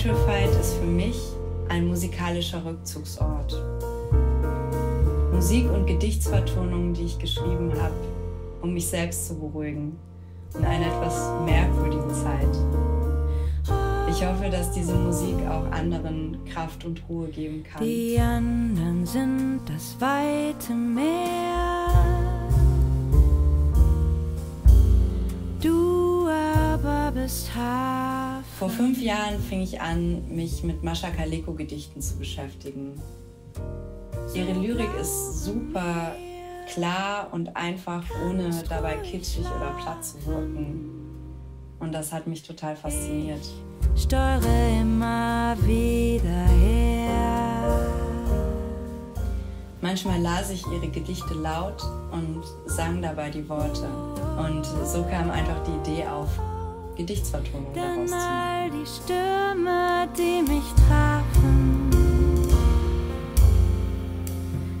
Petrified ist für mich ein musikalischer Rückzugsort. Musik- und Gedichtsvertonungen, die ich geschrieben habe, um mich selbst zu beruhigen in einer etwas merkwürdigen Zeit. Ich hoffe, dass diese Musik auch anderen Kraft und Ruhe geben kann. Die anderen sind das weite Meer. Du aber bist Hafen. Vor fünf Jahren fing ich an, mich mit Mascha Kaleko Gedichten zu beschäftigen. Ihre Lyrik ist super klar und einfach, ohne dabei kitschig oder platt zu wirken. Und das hat mich total fasziniert steuere immer wieder her. Manchmal las ich ihre Gedichte laut und sang dabei die Worte. Und so kam einfach die Idee auf, Gedichtsvertonung daraus zu machen. all die Stürme, die mich trafen,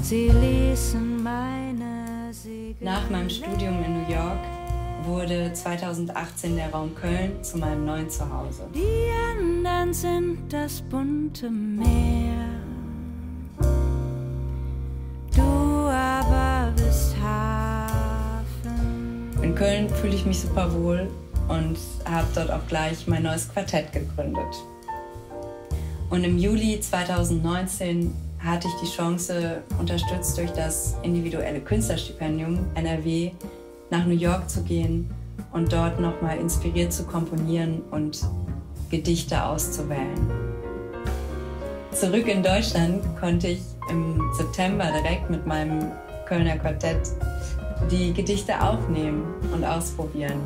sie ließen meine Segel Nach meinem Studium in New York wurde 2018 der Raum Köln zu meinem neuen Zuhause. Die anderen sind das bunte Meer. Du aber bist Hafen. In Köln fühle ich mich super wohl und habe dort auch gleich mein neues Quartett gegründet. Und im Juli 2019 hatte ich die Chance, unterstützt durch das individuelle Künstlerstipendium NRW, nach New York zu gehen und dort nochmal inspiriert zu komponieren und Gedichte auszuwählen. Zurück in Deutschland konnte ich im September direkt mit meinem Kölner Quartett die Gedichte aufnehmen und ausprobieren.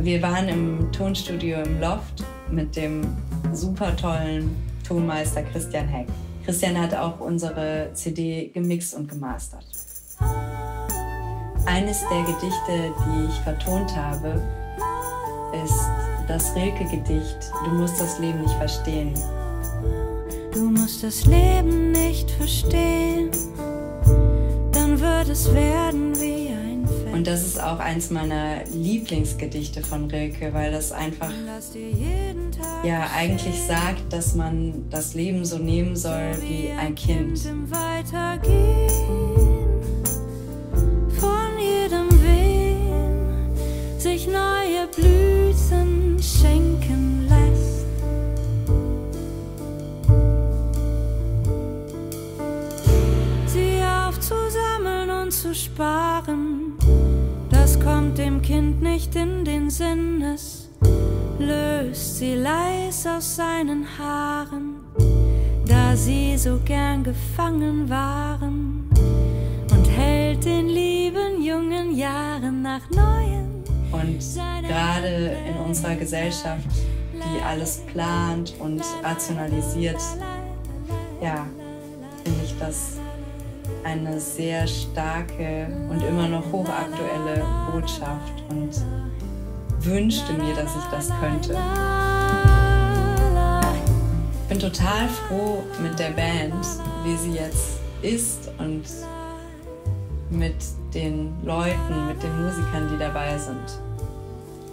Wir waren im Tonstudio im Loft mit dem super tollen Tonmeister Christian Heck. Christian hat auch unsere CD gemixt und gemastert. Eines der Gedichte, die ich vertont habe, ist das Rilke-Gedicht Du musst das Leben nicht verstehen. Du musst das Leben nicht verstehen, dann wird es werden. Und das ist auch eins meiner Lieblingsgedichte von Rilke, weil das einfach ja eigentlich sagt, dass man das Leben so nehmen soll wie ein Kind. von jedem Wehen sich neue Blüten schenken und zu sparen, das kommt dem Kind nicht in den Sinn. Es löst sie leis aus seinen Haaren da sie so gern gefangen waren und hält den lieben jungen Jahren nach neuen. Und gerade in unserer Gesellschaft, die alles plant und rationalisiert, ja, finde ich das eine sehr starke und immer noch hochaktuelle Botschaft und wünschte mir, dass ich das könnte. Ich bin total froh mit der Band, wie sie jetzt ist und mit den Leuten, mit den Musikern, die dabei sind.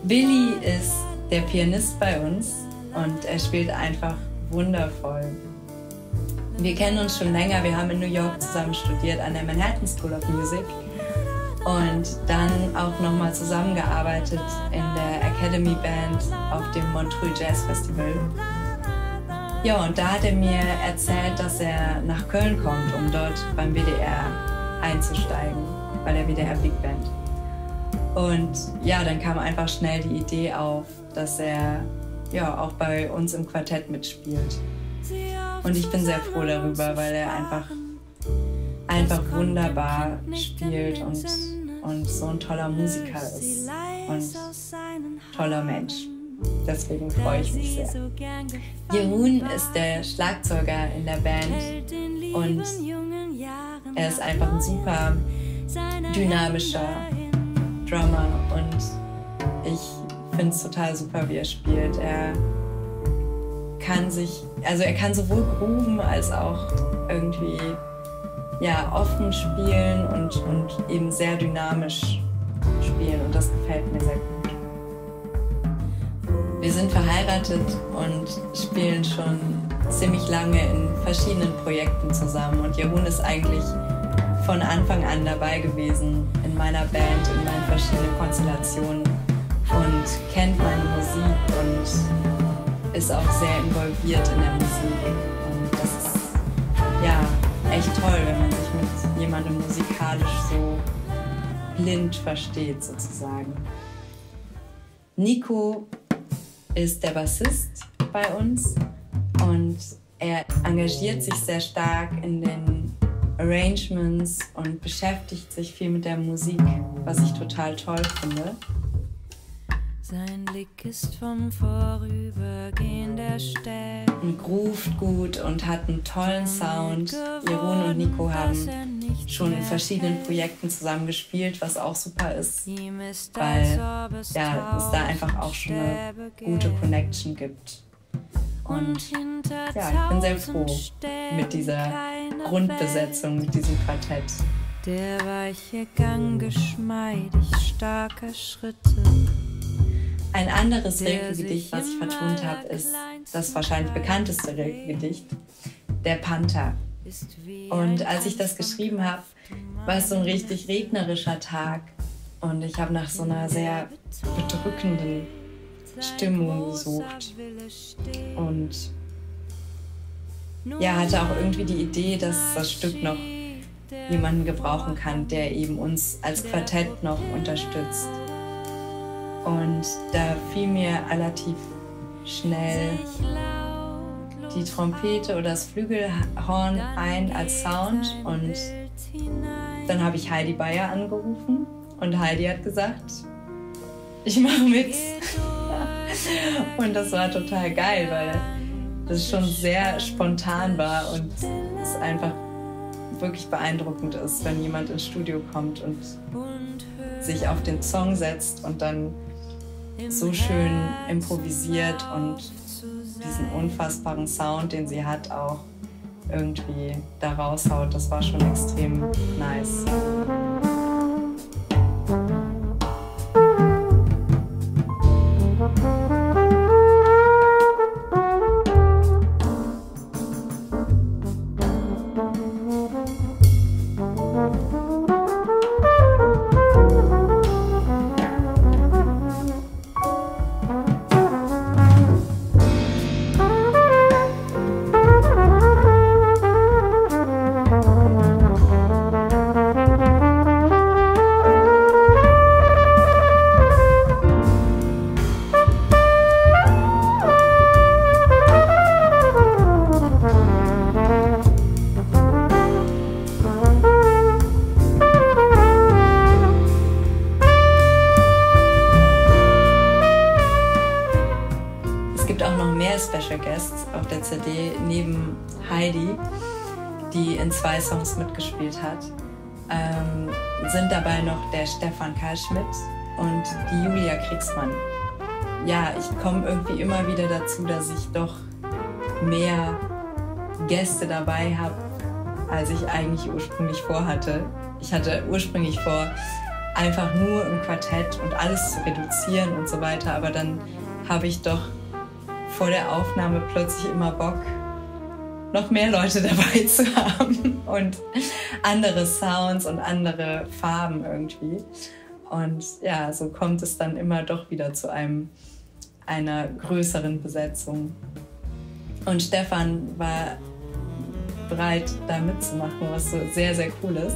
Billy ist der Pianist bei uns und er spielt einfach wundervoll. Wir kennen uns schon länger, wir haben in New York zusammen studiert an der Manhattan School of Music und dann auch nochmal zusammengearbeitet in der Academy Band auf dem Montreux Jazz Festival. Ja, und da hat er mir erzählt, dass er nach Köln kommt, um dort beim WDR einzusteigen, bei der WDR Big Band. Und ja, dann kam einfach schnell die Idee auf, dass er ja auch bei uns im Quartett mitspielt. Und ich bin sehr froh darüber, weil er einfach, einfach wunderbar spielt und, und so ein toller Musiker ist und toller Mensch. Deswegen freue ich mich sehr. Jeroen ist der Schlagzeuger in der Band und er ist einfach ein super dynamischer Drummer und ich finde es total super, wie er spielt. Er kann sich, also er kann sowohl grooven als auch irgendwie ja, offen spielen und, und eben sehr dynamisch spielen und das gefällt mir sehr gut. Wir wir sind verheiratet und spielen schon ziemlich lange in verschiedenen Projekten zusammen. Und Jeroen ist eigentlich von Anfang an dabei gewesen in meiner Band, in meinen verschiedenen Konstellationen und kennt meine Musik und ist auch sehr involviert in der Musik. Und das ist ja echt toll, wenn man sich mit jemandem musikalisch so blind versteht, sozusagen. Nico ist der Bassist bei uns und er engagiert sich sehr stark in den Arrangements und beschäftigt sich viel mit der Musik, was ich total toll finde. Sein Blick ist vom Vorübergehen der Stelle. Und groovt gut und hat einen tollen Sound. Jeroen und Nico haben schon in verschiedenen Projekten zusammen gespielt, was auch super ist, weil ja, es da einfach auch schon eine gute Connection gibt. Und ja, ich bin sehr froh mit dieser Grundbesetzung, mit diesem Quartett. Der weiche Gang geschmeidig starker Schritte. Ein anderes Rilke-Gedicht, was ich vertont habe, ist das wahrscheinlich bekannteste Rilke-Gedicht, Der Panther. Und als ich das geschrieben habe, war es so ein richtig regnerischer Tag. Und ich habe nach so einer sehr bedrückenden Stimmung gesucht. Und ja, hatte auch irgendwie die Idee, dass das Stück noch jemanden gebrauchen kann, der eben uns als Quartett noch unterstützt. Und da fiel mir relativ schnell die Trompete oder das Flügelhorn ein als Sound und dann habe ich Heidi Bayer angerufen und Heidi hat gesagt, ich mache mit. und das war total geil, weil das schon sehr spontan war und es einfach wirklich beeindruckend ist, wenn jemand ins Studio kommt und sich auf den Song setzt und dann so schön improvisiert und diesen unfassbaren Sound, den sie hat, auch irgendwie da raushaut. Das war schon extrem nice. Songs mitgespielt hat, ähm, sind dabei noch der Stefan Karl Schmidt und die Julia Kriegsmann. Ja, ich komme irgendwie immer wieder dazu, dass ich doch mehr Gäste dabei habe, als ich eigentlich ursprünglich vorhatte. Ich hatte ursprünglich vor, einfach nur im Quartett und alles zu reduzieren und so weiter, aber dann habe ich doch vor der Aufnahme plötzlich immer Bock, noch mehr Leute dabei zu haben und andere Sounds und andere Farben irgendwie. Und ja, so kommt es dann immer doch wieder zu einem, einer größeren Besetzung. Und Stefan war bereit, da mitzumachen, was so sehr, sehr cool ist.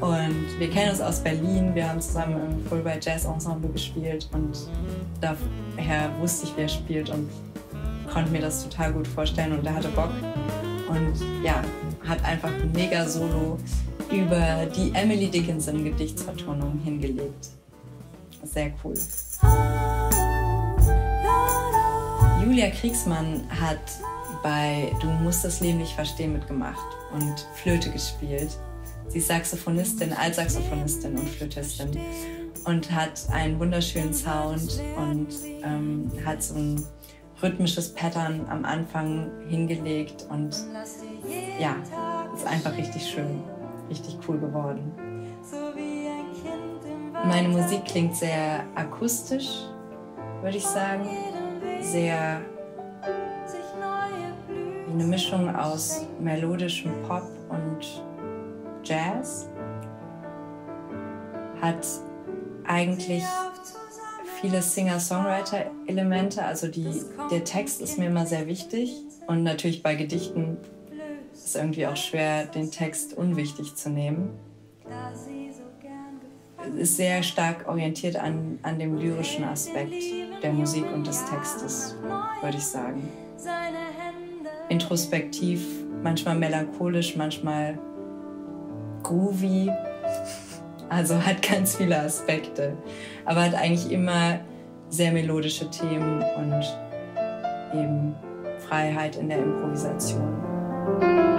Und wir kennen uns aus Berlin, wir haben zusammen im Fulbright Jazz Ensemble gespielt und daher wusste ich, wer spielt und konnte mir das total gut vorstellen und er hatte Bock. Und ja, hat einfach ein mega Solo über die Emily Dickinson Gedichtsvertonung hingelegt. Sehr cool. Julia Kriegsmann hat bei Du musst das Leben nicht verstehen mitgemacht und Flöte gespielt. Sie ist Saxophonistin, Altsaxophonistin und Flötistin und hat einen wunderschönen Sound und ähm, hat so ein rhythmisches Pattern am Anfang hingelegt und ja, ist einfach richtig schön, richtig cool geworden. Meine Musik klingt sehr akustisch, würde ich sagen. sehr wie eine Mischung aus melodischem Pop und Jazz. Hat eigentlich viele Singer-Songwriter-Elemente, also die, der Text ist mir immer sehr wichtig und natürlich bei Gedichten ist irgendwie auch schwer, den Text unwichtig zu nehmen. Ist sehr stark orientiert an, an dem lyrischen Aspekt der Musik und des Textes, würde ich sagen. Introspektiv, manchmal melancholisch, manchmal groovy. Also hat ganz viele Aspekte, aber hat eigentlich immer sehr melodische Themen und eben Freiheit in der Improvisation.